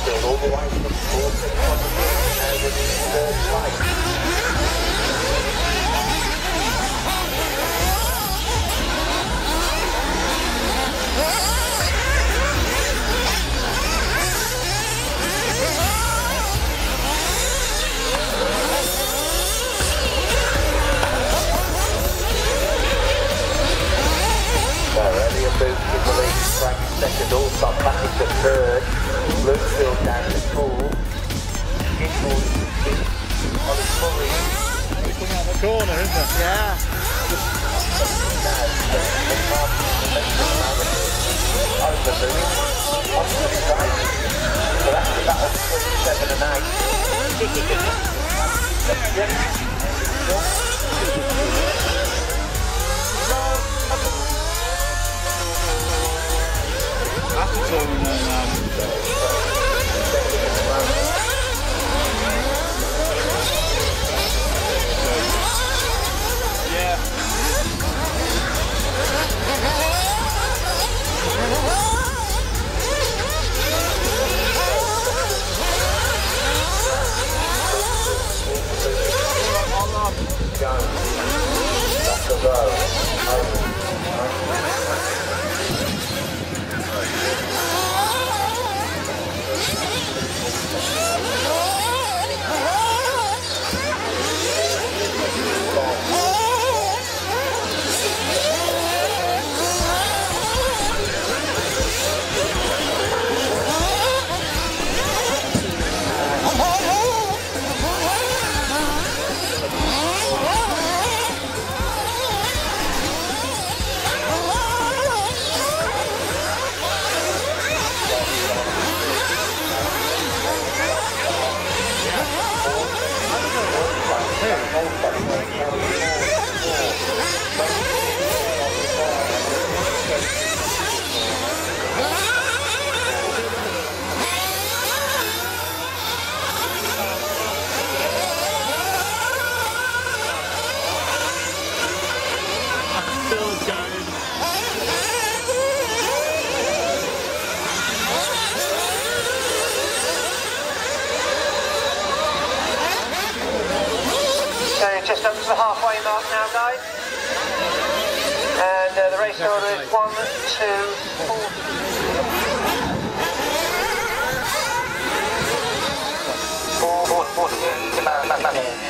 All the way from 14th point of view and in third place. So earlier boots in the lead, second, back into third. Bluefield down to fourth. Kimball is fifth. Ollie Curry Coming out the corner, isn't it? Yeah. now third. And Martin in the middle of the moment. Over Lewis. On to the right. So that's the battle between seven and eight. Atherton and just up to the halfway mark now, guys. And uh, the race order is one, two, four. Four, four, four, yeah,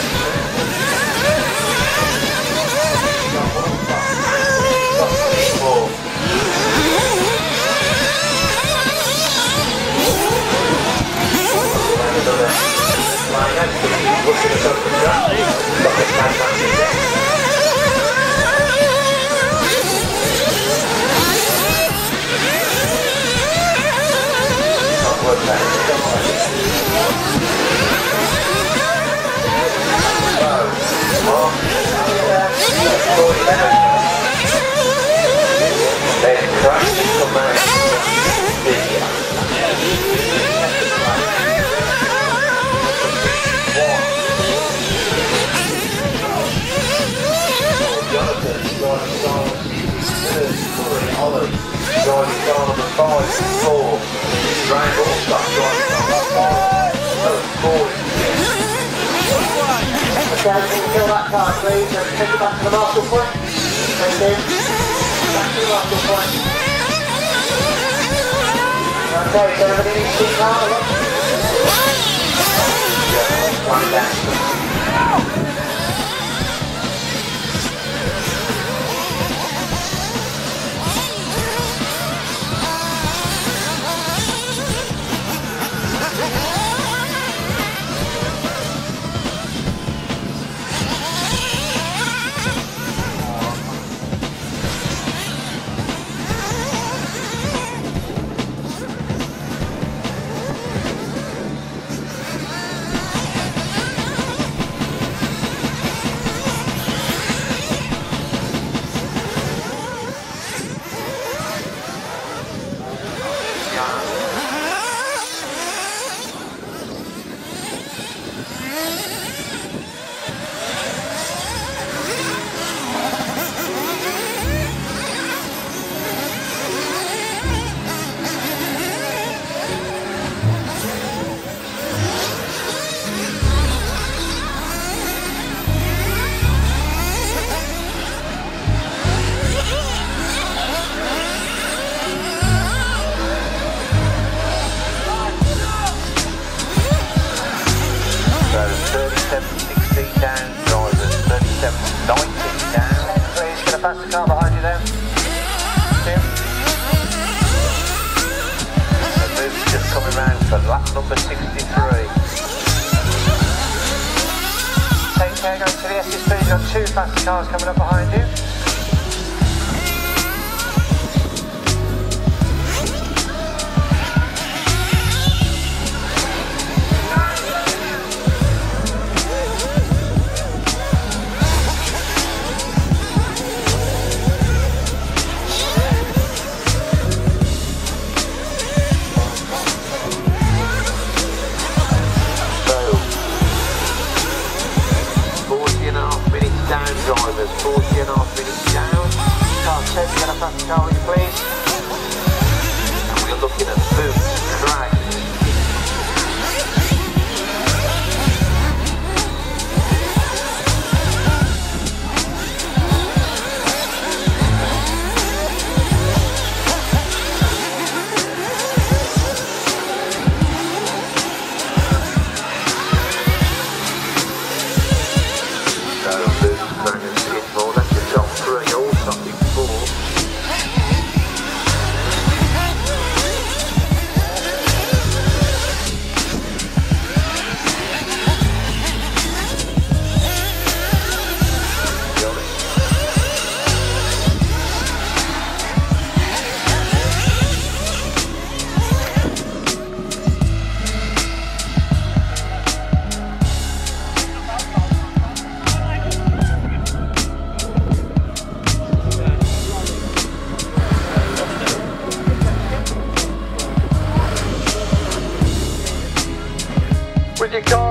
vượt này Đây, đó, không ai. Kill that car, please, take it back to the marshal point? Thank you. Back to the marshal point. Okay, so everybody needs to keep one 37, 19 down. Please, I pass the car behind you just coming round for lap number 63. Take care, to the SSP, you've got two faster cars coming up behind you. Please.